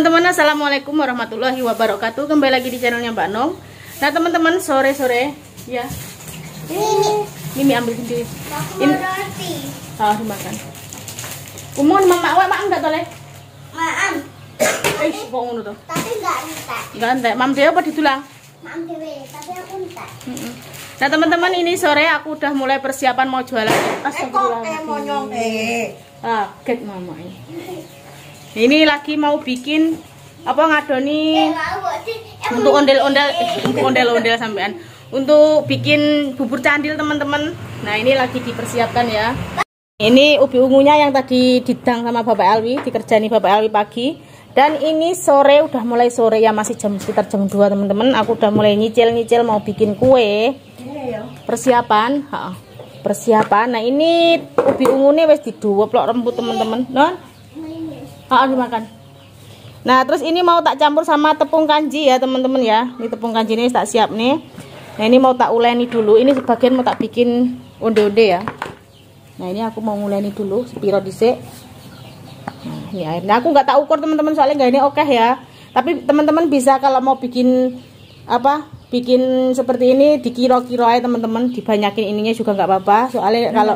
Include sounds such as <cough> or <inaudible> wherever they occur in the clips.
teman-teman assalamualaikum warahmatullahi wabarakatuh kembali lagi di channelnya Mbak Nong nah teman-teman sore-sore ya Ini Mimi ambil sendiri ini oh dimakan umum mama awak mak enggak toleh Maam, eh kok ngono tuh tapi enggak entek. enggak entek mam dia apa ditulang Maam dewe, tapi aku entek. Nah teman-teman ini sore aku udah mulai persiapan mau jualan. Eh, Astagfirullahaladzim. monyong eh. Ah, get mama ini. <laughs> Ini lagi mau bikin apa ngadoni untuk ondel-ondel eh, untuk ondel-ondel sampean. Untuk bikin bubur candil teman-teman. Nah, ini lagi dipersiapkan ya. Ini ubi ungunya yang tadi didang sama Bapak Alwi, dikerjani Bapak Alwi pagi. Dan ini sore udah mulai sore ya masih jam sekitar jam 2 teman-teman. Aku udah mulai nyicil-nyicil mau bikin kue. Persiapan, persiapan. Nah, ini ubi ungune wis diduwep lok rembut teman-teman. Non? Ah, dimakan. Nah, terus ini mau tak campur sama tepung kanji ya, teman-teman ya. Ini tepung kanji ini tak siap nih. Nah, ini mau tak uleni dulu. Ini sebagian mau tak bikin onde-onde ya. Nah, ini aku mau nguleni dulu sepiro dhisik. Nah, ini airnya aku nggak tak ukur teman-teman soalnya nggak ini oke ya. Tapi teman-teman bisa kalau mau bikin apa? Bikin seperti ini dikira-kira aja teman-teman, dibanyakin ininya juga nggak apa-apa. Soalnya kalau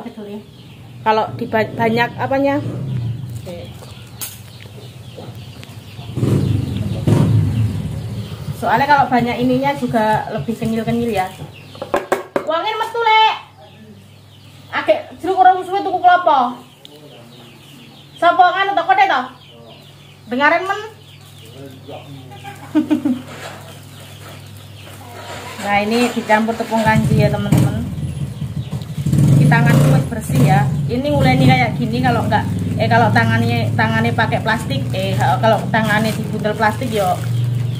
kalau dibanyak apanya? Soalnya kalau banyak ininya juga lebih kenyil-kenyil ya. Uangin metu lek. Akeh jeruk ora suwe tuku klopo. Sapa kan to kote to? Dengarin men. <laughs> nah, ini dicampur tepung kanji ya, teman-teman. Di tangan wis bersih ya. Ini nguleni kayak gini kalau enggak eh kalau tangannya tangannya pakai plastik eh kalau tangannya dibuntel plastik yo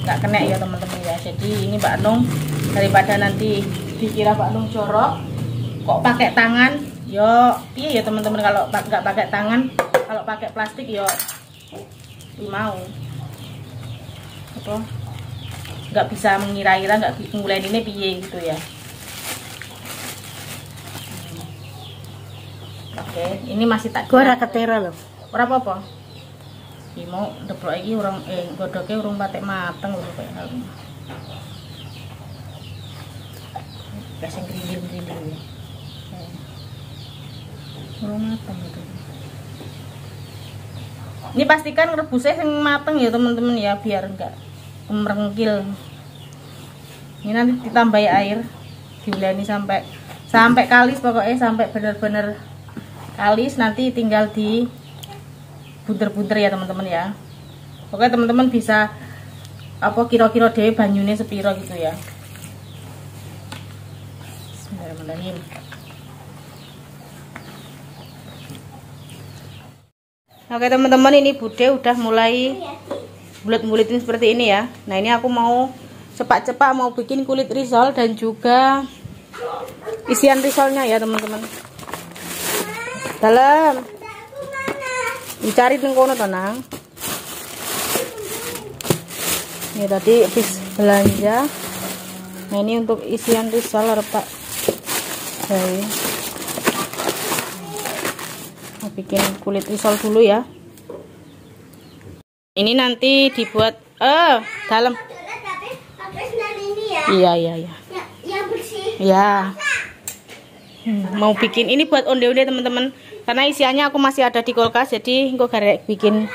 nggak kena ya teman-teman ya. Jadi ini Mbak Nung daripada nanti dikira Mbak Nung jorok kok pakai tangan? Yo iya ya teman-teman kalau nggak pakai tangan kalau pakai plastik yo mau. Apa? Nggak bisa mengira-ira nggak ngulain ini piye gitu ya. Oke ini masih tak Gue ora ketera ora apa-apa. Iki mau deplok iki urung eh godhoke urung patek mateng lho kayak ngono. Kasih grinding-grinding ya. Eh. Urung mateng gitu. Ini pastikan rebusnya yang mateng ya teman-teman ya biar enggak merengkil. Ini nanti ditambahi air, diuleni sampai sampai kalis pokoknya sampai bener-bener kalis nanti tinggal di bunter-bunter ya teman-teman ya. Oke teman-teman bisa apa kira-kira dewe banyune sepiro gitu ya. Bismillahirrahmanirrahim. Oke teman-teman ini bude udah mulai bulat-bulatin seperti ini ya. Nah ini aku mau cepat-cepat mau bikin kulit risol dan juga isian risolnya ya teman-teman. Dalam dicari tengkono tenang ini tadi habis belanja. Nah ini untuk isian risol repak Oke. mau bikin kulit risol dulu ya. Ini nanti dibuat eh dalam. Ya. iya iya. Iya Ya, ya Hmm, mau bikin ini buat onde-onde teman-teman karena isiannya aku masih ada di kulkas jadi aku garek bikin.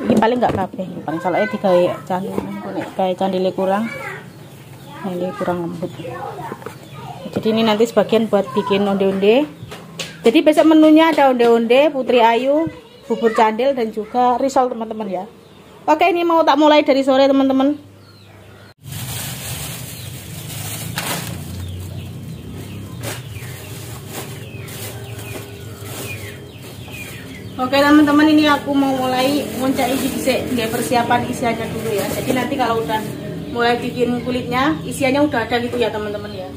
Ini paling nggak kabeh. Paling salahnya candil nek gawe candile kurang. Ini kurang lembut. Jadi ini nanti sebagian buat bikin onde-onde. Jadi besok menunya ada onde-onde putri ayu bubur candil dan juga risol teman-teman ya. Oke ini mau tak mulai dari sore teman-teman Oke teman-teman ini aku mau mulai ngoncak isi nggak persiapan isiannya dulu ya. Jadi nanti kalau udah mulai bikin kulitnya, isiannya udah ada gitu ya teman-teman ya.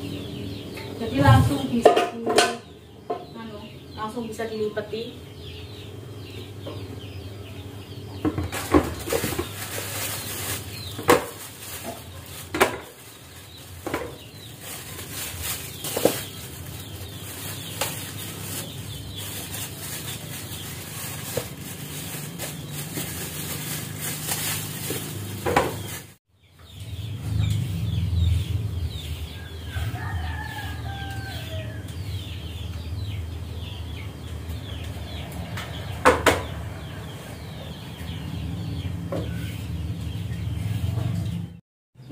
Jadi langsung bisa di, anu, langsung bisa dilipeti.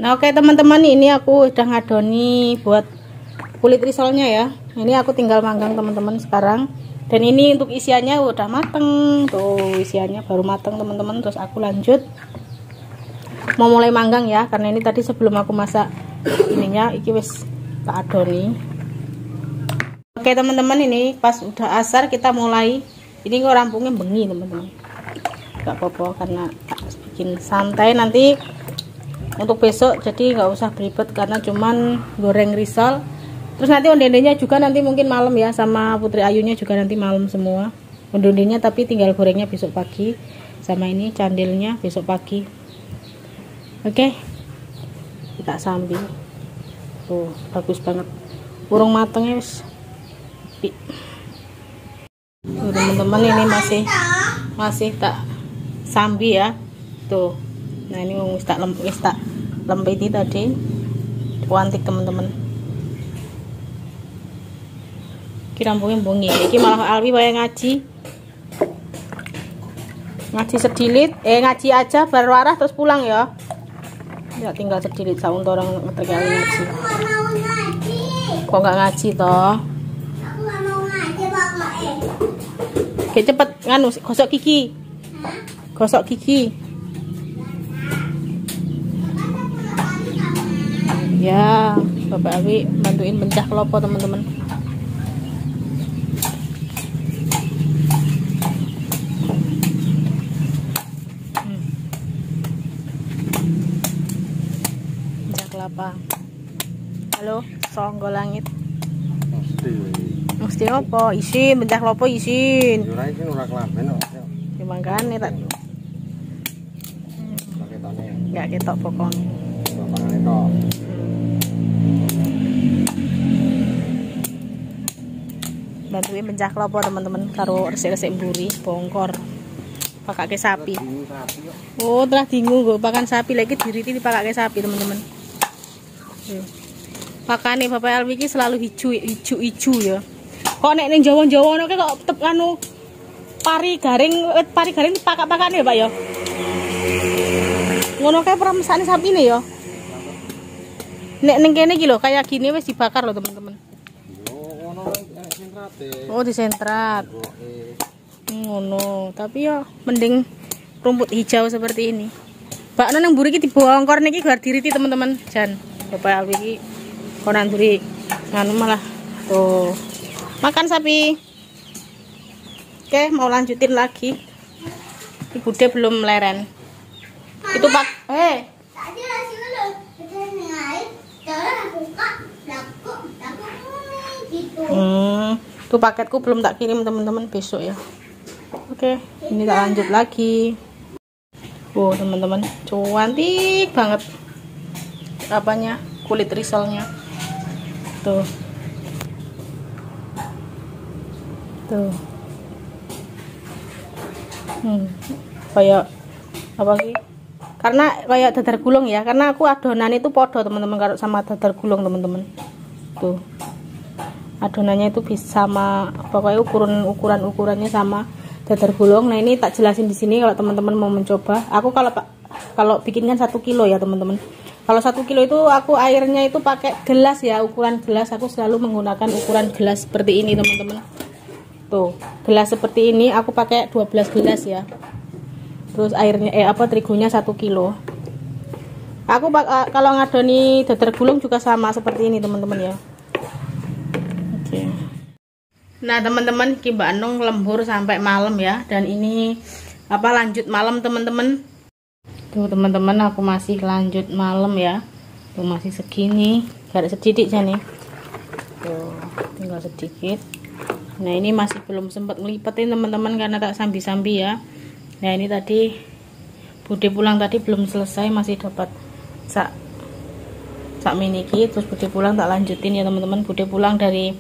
Nah oke teman-teman ini aku udah ngadoni buat kulit risolnya ya. Ini aku tinggal manggang teman-teman sekarang. Dan ini untuk isiannya udah mateng Tuh isiannya baru mateng teman-teman. Terus aku lanjut. Mau mulai manggang ya Karena ini tadi sebelum aku masak ininya Iki wis tak adoni. Oke teman-teman ini pas udah asar kita mulai. Ini kok rampungnya bengi teman-teman. Gak apa-apa karena tak bikin santai. Nanti untuk besok jadi nggak usah beribet karena cuman goreng risol. Terus nanti ondendenya juga nanti mungkin malam ya sama putri ayunya juga nanti malam semua. Ondendenya tapi tinggal gorengnya besok pagi sama ini candilnya besok pagi. Oke? Kita sambil. Tuh bagus banget. Burung matengnya wis. Teman-teman ini masih masih tak sambi ya. Tuh nah ini wis tak lem wis tak lempiti tadi. Kuantik teman-teman. Kira rampungnya bongi ini malah Alwi bayang ngaji. Ngaji sedilit. Eh ngaji aja baru arah terus pulang ya. Ya tinggal sedilit. Saung orang ngetek ngaji. Kok nggak ngaji toh? Oke cepet. Nganu gosok gigi gosok gigi ya Bapak Awi bantuin bencah kelopo teman-teman. Hmm. bencah kelapa. Halo songgo langit. Mesti. Mesti apa? Isin bencah kelopo isin. Ora iki ora kelaben kok dimangkane tak nggak ketok pokoknya tok bantuin bencah kelopo teman-teman. Karo resik-resik mburi bongkor pakai sapi. Oh telah bingung gue pakan sapi. Lagi diriti dipakai sapi teman-teman. Pakan nih bapak Elvi ini selalu hijau hijau hijau ya. Kok nek neng Jawa Jawa nek kok tep anu pari garing eh, pari garing pakak pakan ya pak ya? Ngono peremesane sapi nih ya? Nek neng kene iki lho kayak gini wes dibakar loh teman-teman enek sentrate oh disentrat ngono. Tapi ya mending rumput hijau seperti ini. Bakno nang mburi iki dibongkor niki gar diriti teman-teman. Jan bapak Alwi iki. Konan mburi? Nganu malah tuh makan sapi. Oke mau lanjutin lagi. Ibu de belum leren. Itu pak eh. Tadi nasi lo, buka, laku, laku gitu. hmm, tuh paketku belum tak kirim teman-teman besok ya. Oke ini tak lanjut lagi. Wow teman-teman cantik banget. Apanya? Kulit risolnya tuh. Tuh. Hmm, kayak apa sih? Karena kayak dadar gulung ya karena aku adonan itu podo teman-teman kalau sama dadar gulung teman-teman. Tuh adonannya itu bisa sama pokoknya ukuran ukuran ukurannya sama dadar gulung nah ini tak jelasin di sini kalau teman-teman mau mencoba. Aku kalau pak kalau bikin kan satu kilo ya teman-teman. Kalau satu kilo itu aku airnya itu pakai gelas ya ukuran gelas. Aku selalu menggunakan ukuran gelas seperti ini teman-teman. Tuh gelas seperti ini aku pakai 12 gelas ya. Terus airnya eh apa terigunya satu kilo. Aku eh, kalau ngadoni dadar gulung juga sama seperti ini teman-teman ya. Nah teman-teman ki Anung lembur sampai malam ya dan ini apa lanjut malam teman-teman. Tuh teman-teman aku masih lanjut malam ya. Tuh masih segini, gak sedikit ya nih. Tuh tinggal sedikit. Nah ini masih belum sempat ngelipetin teman-teman karena tak sambi-sambi ya. Nah ini tadi Bude pulang tadi belum selesai masih dapat sak sak miniki terus Bude pulang tak lanjutin ya teman-teman Bude pulang dari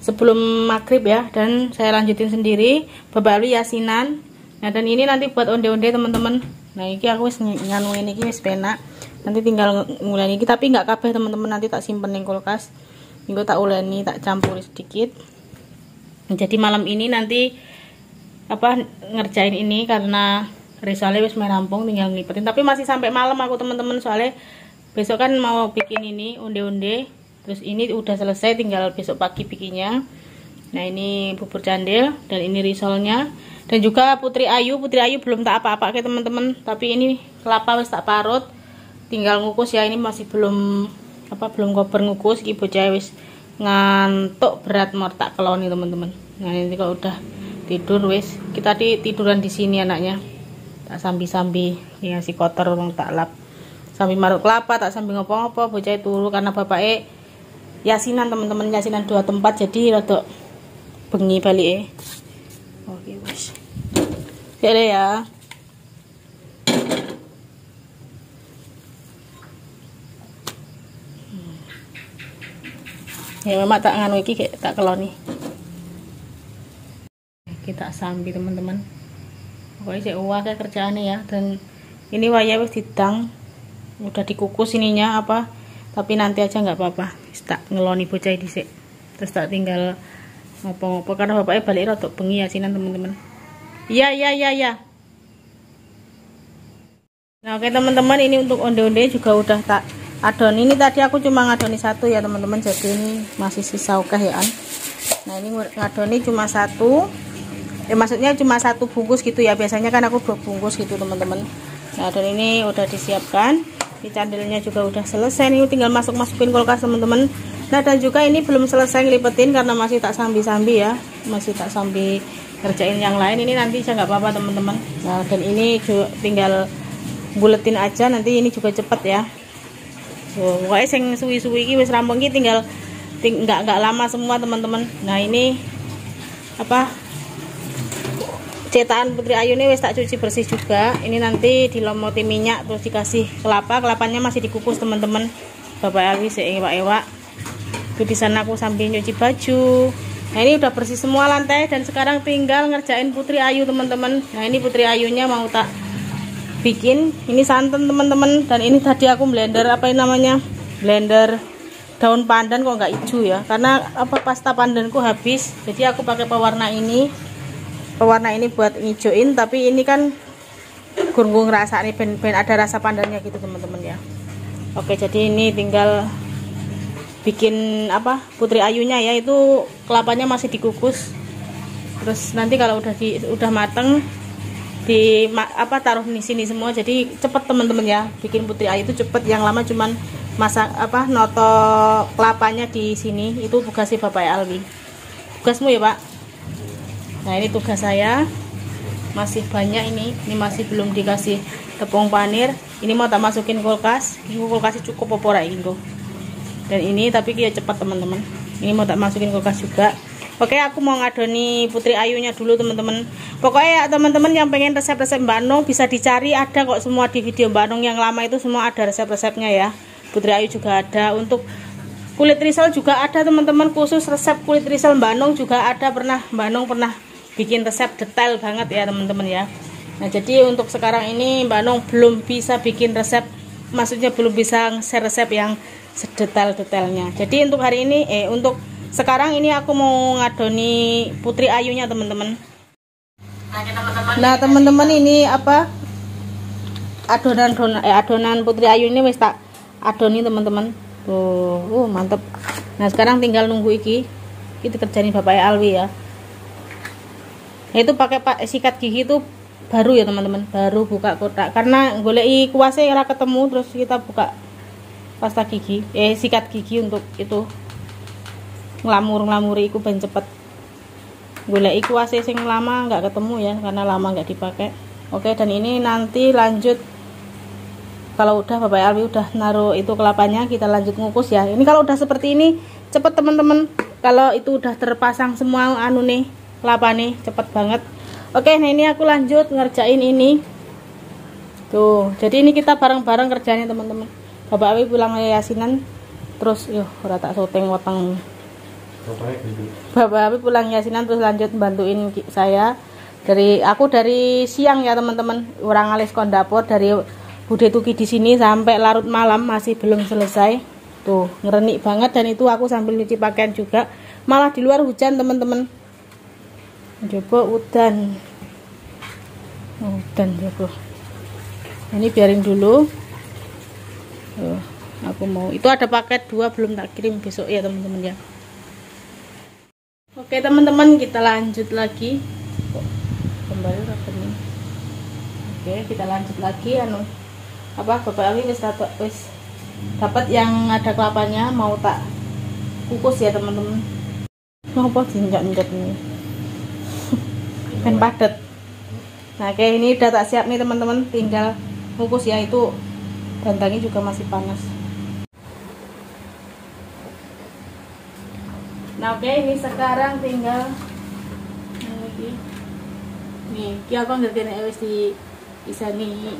sebelum maghrib ya dan saya lanjutin sendiri. Ali yasinan. Nah dan ini nanti buat onde-onde teman-teman. Nah ini aku wis nganu ini wis penak. Nanti tinggal nguleni iki tapi nggak kabeh teman-teman. Nanti tak simpen ning kulkas. Minggu tak uleni tak campuri sedikit. Jadi malam ini nanti apa ngerjain ini karena risalnya wis merampung tinggal ngelipetin. Tapi masih sampai malam aku teman-teman. Soalnya besok kan mau bikin ini onde-onde terus ini udah selesai tinggal besok pagi bikinnya. Nah ini bubur candil dan ini risolnya. Dan juga putri ayu putri ayu belum tak apa-apa ke teman-teman. Tapi ini kelapa wis tak parut. Tinggal ngukus ya ini masih belum apa belum koper ngukus. Iki bocah wis ngantuk berat mau tak keloni teman-teman. Nah ini kalau udah tidur wis. Kita di tiduran di sini anaknya. Tak sambi-sambi ya si kotor wong tak lap. Sambil marut kelapa tak sambil ngopo-ngopo bocah turu karena bapak e yasinan teman-teman yasinan dua tempat jadi rada bengi balik eh oke ya deh ya? Ya memang tak nganu iki kayak tak keloni. Kita sambil teman-teman. Pokoknya saya uang kayak kerjaannya ya dan ini waya wis didang udah dikukus ininya apa tapi nanti aja nggak apa-apa tak ngeloni bocah di terus tak tinggal ngopo-ngopo. Karena bapaknya balik rotok bengi ya sinan teman-teman. Iya iya iya iya. Nah oke teman-teman ini untuk onde-onde juga udah tak adon ini tadi aku cuma ngadoni satu ya teman-teman. Jadi ini masih sisa oke ya nah ini ngadoni cuma satu. Eh maksudnya cuma satu bungkus gitu ya. Biasanya kan aku dua bungkus gitu teman-teman. Nah dan ini udah disiapkan di candilnya juga udah selesai nih tinggal masuk masukin kulkas teman-teman. Nah dan juga ini belum selesai ngelipetin karena masih tak sambi-sambi ya. Masih tak sambi kerjain yang lain. Ini nanti saya nggak apa-apa teman-teman. Nah dan ini juga tinggal buletin aja. Nanti ini juga cepet ya. So, pokoknya sing suwi-suwi ini wis rampung ini tinggal ting nggak nggak lama semua teman-teman. Nah ini apa cetakan Putri Ayu ini wis tak cuci bersih juga. Ini nanti dilomoti minyak terus dikasih kelapa. Kelapanya masih dikukus teman-teman. Bapak Alwi seewak-ewak itu di sana aku sambil nyuci baju. Nah ini udah bersih semua lantai dan sekarang tinggal ngerjain Putri Ayu teman-teman. Nah ini Putri Ayunya mau tak bikin. Ini santan teman-teman. Dan ini tadi aku blender apa ini namanya? Blender daun pandan kok nggak hijau ya? Karena apa pasta pandanku habis. Jadi aku pakai pewarna ini pewarna ini buat ngijoin tapi ini kan gurung rasa nih ben, ben ada rasa pandannya gitu teman-teman ya. Oke jadi ini tinggal bikin apa putri ayunya ya itu kelapanya masih dikukus. Terus nanti kalau udah di udah mateng di apa taruh di sini semua jadi cepet teman-teman ya. Bikin putri ayu itu cepet yang lama cuman masak apa noto kelapanya di sini. Itu tugasnya bapak Alwi. Tugasmu ya pak nah ini tugas saya. Masih banyak ini. Ini masih belum dikasih tepung panir. Ini mau tak masukin kulkas. Ini kulkasnya cukup popora ini dan ini tapi dia cepat teman-teman. Ini mau tak masukin kulkas juga. Oke aku mau ngadoni putri ayunya dulu teman-teman. Pokoknya ya teman-teman yang pengen resep-resep Mbak Nong bisa dicari. Ada kok semua di video Mbak Nong yang lama itu semua ada resep-resepnya ya. Putri ayu juga ada. Untuk kulit risol juga ada teman-teman. Khusus resep kulit risol Mbak Nong juga ada. Pernah Mbak Nong pernah bikin resep detail banget ya teman-teman ya. Nah jadi untuk sekarang ini Mbak Nong belum bisa bikin resep. Maksudnya belum bisa share resep yang sedetail-detailnya. Jadi untuk hari ini eh untuk sekarang ini aku mau ngadoni putri ayunya teman-teman. Nah teman-teman ini apa? Adonan eh, adonan putri ayu ini wis tak adoni teman-teman. Tuh uh, mantep. Nah sekarang tinggal nunggu iki. Kita kerjain bapak Alwi ya itu pakai pak sikat gigi itu baru ya teman-teman. Baru buka kotak. Karena golei kuasnya ora ketemu terus kita buka pasta gigi. Eh sikat gigi untuk itu. Ngelamur ngelamuri iku ben cepet. Golei kuasnya sing lama nggak ketemu ya karena lama nggak dipakai. Oke dan ini nanti lanjut. Kalau udah Bapak Alwi udah naruh itu kelapanya kita lanjut ngukus ya. Ini kalau udah seperti ini cepet teman-teman. Kalau itu udah terpasang semua anu nih kelapa nih cepet banget. Oke nah ini aku lanjut ngerjain ini. Tuh jadi ini kita bareng-bareng kerjanya teman-teman. Bapak Abi pulang yasinan terus yuk udah tak syuting weteng. Bapak Abi pulang yasinan terus lanjut bantuin saya. Dari aku dari siang ya teman-teman. Orang alis kondapor dari Bude Tuki di sini sampai larut malam masih belum selesai. Tuh ngerenik banget dan itu aku sambil nyuci pakaian juga. Malah di luar hujan teman-teman coba udan. Udan coba. Ini biarin dulu. Aku mau. Itu ada paket dua belum tak kirim besok ya teman-teman ya. Oke teman-teman kita lanjut lagi. Kok kembali nih? Oke kita lanjut lagi anu. Apa bapak Ali wis dapat wis dapat yang ada kelapanya mau tak kukus ya teman-teman. Apa jinjak-jinjak ini kan padat. Nah kayak ini udah tak siap nih teman-teman. Tinggal kukus ya itu bantangnya juga masih panas. Nah oke ini sekarang tinggal ini. Nih ki aku ngerti nih wis di bisa nih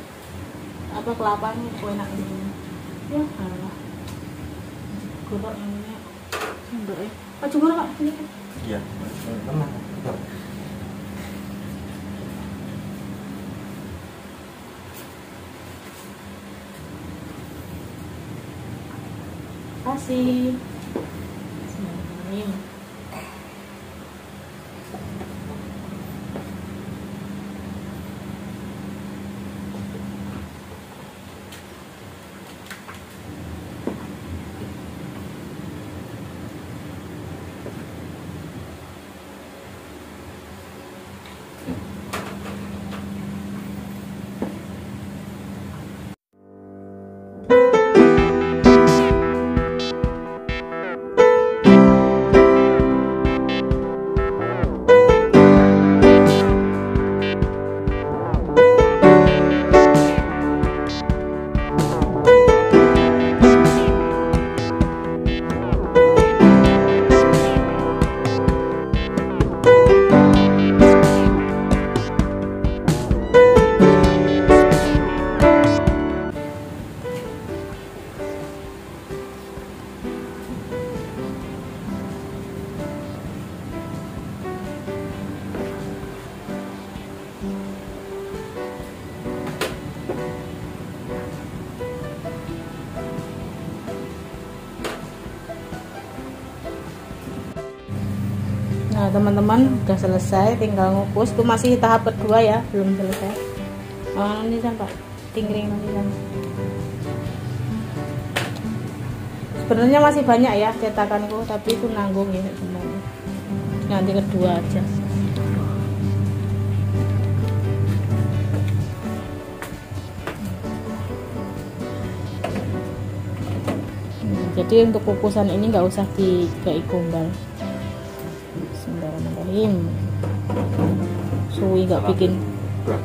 apa kelapa nih kue enak ini. Ya alah. Gulok ini sendok ya pak cuma pak ini Iya. Tenang. Kasih Nah teman-teman udah selesai tinggal ngukus. Itu masih tahap kedua ya belum selesai. Oh ini sampai tingring nanti kan sebenarnya masih banyak ya cetakanku tapi itu nanggung ya sebenarnya. Nanti kedua aja. Hmm, jadi untuk kukusan ini nggak usah dikai gombal Bismillahirrahmanirrahim suwi nggak bikin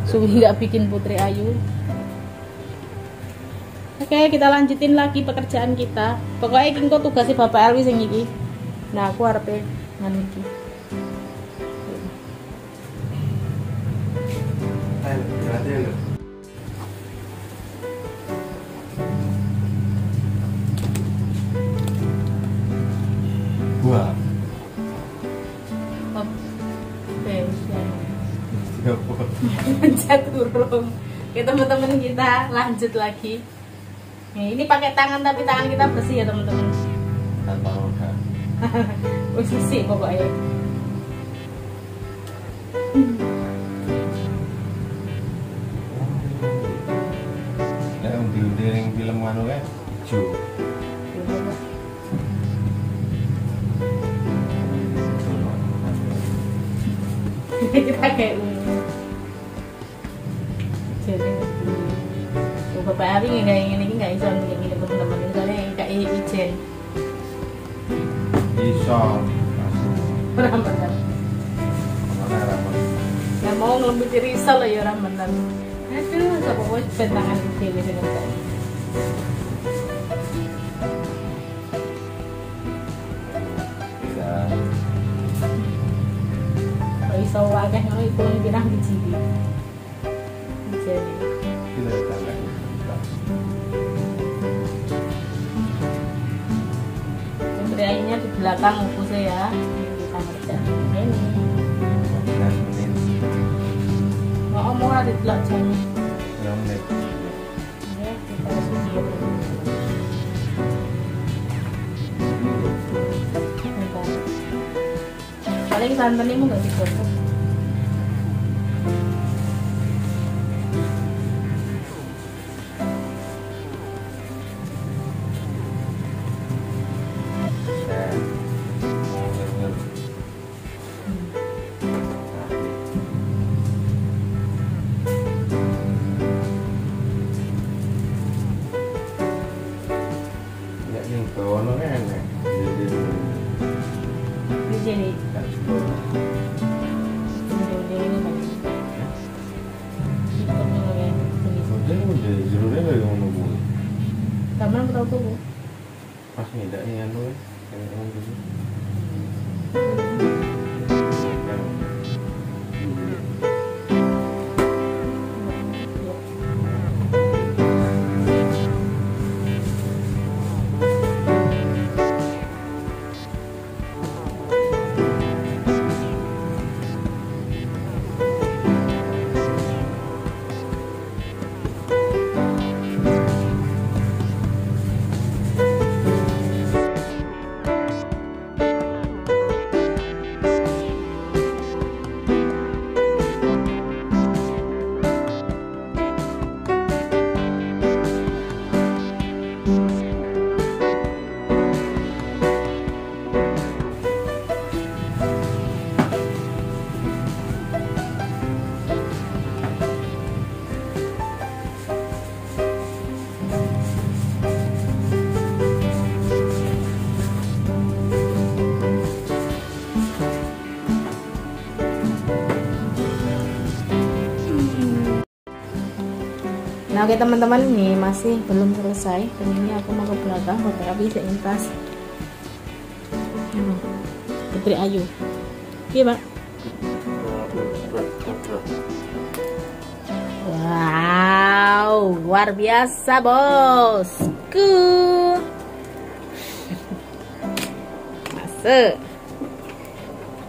suwi <laughs> nggak bikin putri ayu. Oke kita lanjutin lagi pekerjaan kita. Pokoknya iki engko tugasnya bapak Elwi sing iki. Nah aku harap nganu iki turun Oke teman-teman kita lanjut lagi Nih, ini pakai tangan tapi tangan kita bersih ya teman-teman Tanpa roda. <laughs> posisi pokoknya Nek undi-undi ning film anu kae ijo. <laughs> kita kayak nggak kayak gini nggak bisa kayak gini teman-teman. Soalnya kayak ijen. Iso. ramadan Mana ramen? ya mau ngelembuti risau lah ya ramadan aduh siapa mau bentangan pilih dengan saya Bisa. iso wakeh ngono itu pirang biji jadi belakang ngupusnya ya kita ngerjain ini mau ngomong ada belakang menit? Ya, kita paling santan ini nggak digosok Tahu tuh. Pas ngedake anu ya. Oke teman-teman ini masih belum selesai. Dan ini aku mau ke belakang bisa nyentas Hmm, Putri Ayu. Iya pak Wow luar biasa bosku Masuk.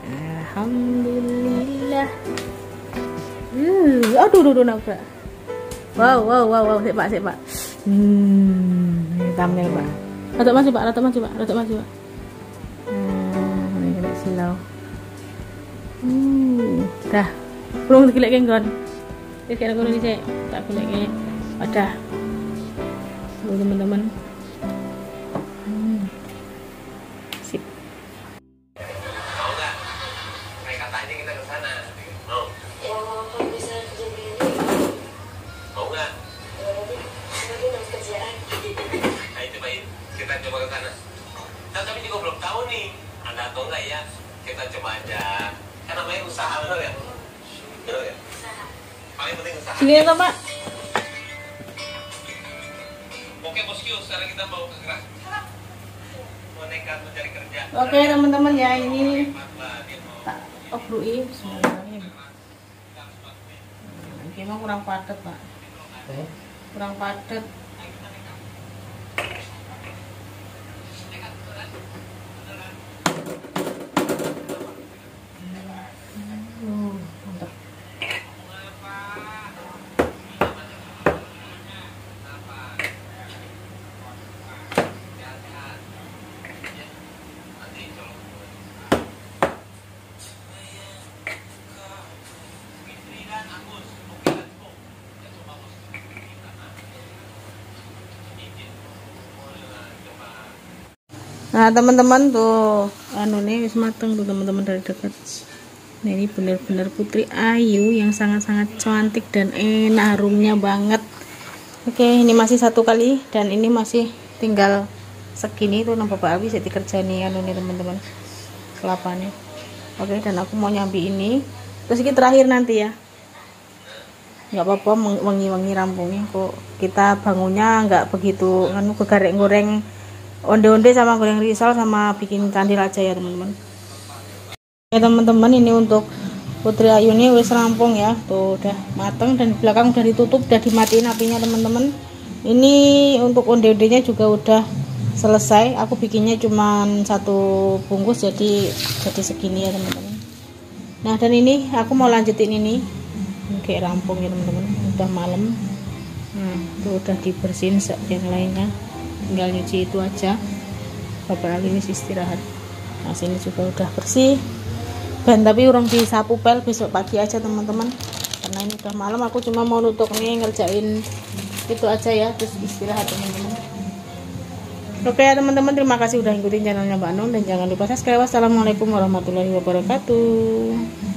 Alhamdulillah. Hmm, aduh, aduh, aduh, nabrak. Wow, wow, wow, wow, sik pak, sik pak. Hmm, ini thumbnail pak. Rata maju pak, rata maju pak, rata maju pak. Hmm, ini silau. Hmm, dah. Belum digilek kon. Wis kira kono dhisik, tak golek Wadah. Tuh teman-teman. Atau enggak ya? Kita coba aja. Kan namanya usaha bener ya? Bener ya? Paling penting usaha. Sini ya, Pak. Oke bosku, sekarang kita mau ke gerak. Mau nekat mencari kerja. Oke, teman-teman ya, ini tak Bismillahirrahmanirrahim. Hmm, Ini mah kurang padat, Pak. Kurang padat. Hmm, mantap. Nah teman-teman tuh anu nih wis mateng tuh teman-teman dari dekat. Nah ini benar-benar Putri Ayu yang sangat-sangat cantik dan enak harumnya banget. Oke ini masih satu kali dan ini masih tinggal segini tuh nampak Bapak Abi saya dikerjani anu nih teman-teman kelapanya. Oke dan aku mau nyambi ini terus ini terakhir nanti ya. nggak apa-apa wangi-wangi rampungnya kok kita bangunnya nggak begitu anu kegarek goreng onde-onde sama goreng risol sama bikin candil aja ya teman-teman. Ya teman-teman ini untuk Putri Ayu ini wis rampung ya. Tuh udah mateng dan di belakang udah ditutup udah dimatiin apinya teman-teman. Ini untuk onde-ondenya juga udah selesai. Aku bikinnya cuman satu bungkus jadi jadi segini ya teman-teman. Nah dan ini aku mau lanjutin ini. Kayak rampung ya teman-teman. Udah malam. Nah itu udah dibersihin yang lainnya tinggal nyuci itu aja. Bapak Ali ini istirahat. Nah sini juga udah bersih. Dan tapi orang disapu pel besok pagi aja teman-teman. Karena ini udah malam aku cuma mau nutup nih ngerjain itu aja ya terus istirahat teman-teman. Oke ya teman-teman terima kasih udah ikutin channelnya Mbak dan jangan lupa subscribe. Wassalamualaikum warahmatullahi wabarakatuh.